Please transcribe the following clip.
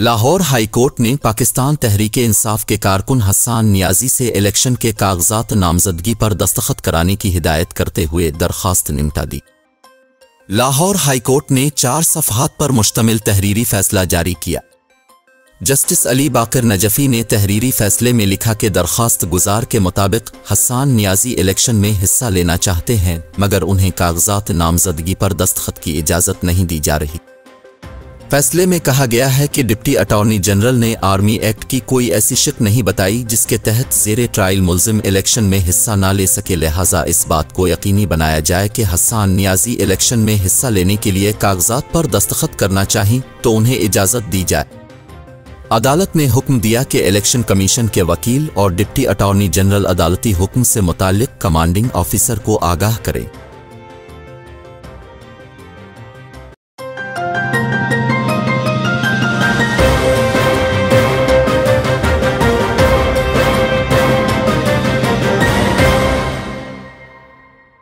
Lahore high court ने पाकिस्तान तहरीक इंसाफ के कारकुन हसान नियाजी से इलेक्शन के कागजात नामजदगी पर दस्तखत कराने की हिदायत करते हुए दरखास्त निमटा दी। लाहौर हाई कोर्ट ने चार सफहात पर मुश्तमिल तहरीरी फैसला जारी किया। जस्टिस अली बाकर नजफी ने तहरीरी फैसले में लिखा कि दरखास्त गुजार के मुताबिक हसान नियाजी इलेक्शन में हिस्सा लेना चाहते हैं, मगर उन्हें कागजात नामजदगी पर दस्तखत की इजाज़त नहीं दी जा रही। फैसले में कहा गया है कि डिप्टी अटॉर्नी जनरल ने आर्मी एक्ट की कोई ऐसी शिक नहीं बताई, जिसके तहत जेर ट्रायल मुलजिम इलेक्शन में हिस्सा ना ले सके। लिहाजा इस बात को यकीनी बनाया जाए कि हसान नियाजी इलेक्शन में हिस्सा लेने के लिए कागजात पर दस्तखत करना चाहें तो उन्हें इजाज़त दी जाए। अदालत ने हुक्म दिया कि इलेक्शन कमीशन के वकील और डिप्टी अटॉर्नी जनरल अदालती हुक्म से मुतालिक कमांडिंग ऑफिसर को आगाह करें।